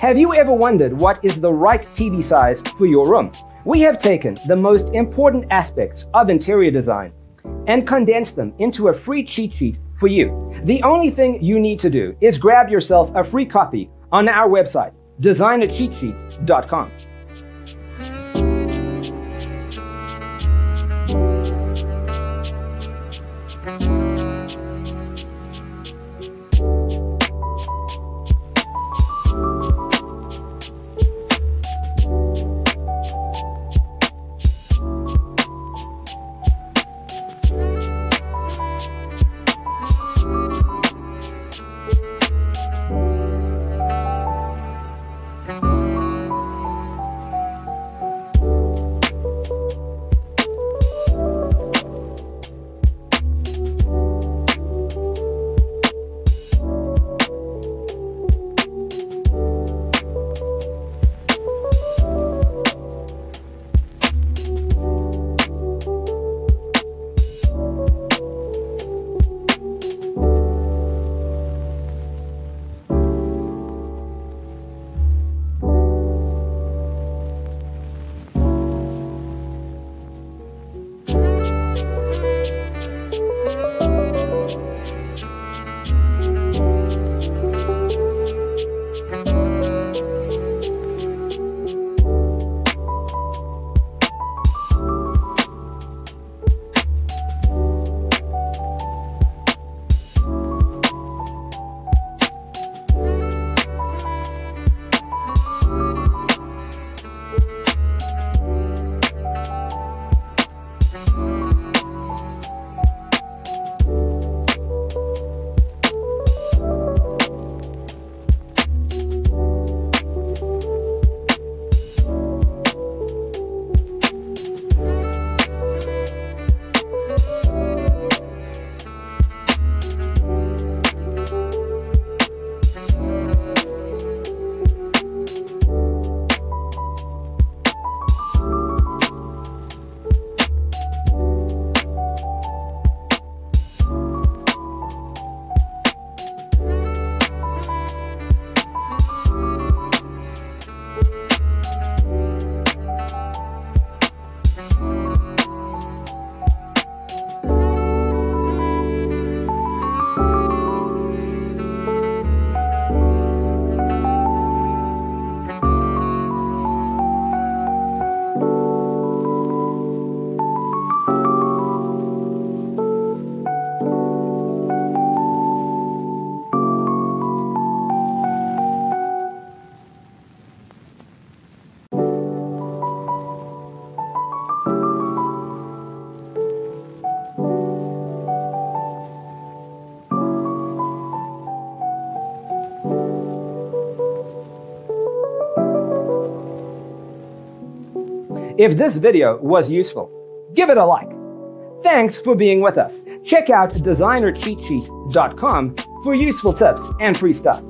Have you ever wondered what is the right TV size for your room? We have taken the most important aspects of interior design and condensed them into a free cheat sheet for you. The only thing you need to do is grab yourself a free copy on our website, designercheatsheet.com. If this video was useful, give it a like. Thanks for being with us. Check out designercheatsheet.com for useful tips and free stuff.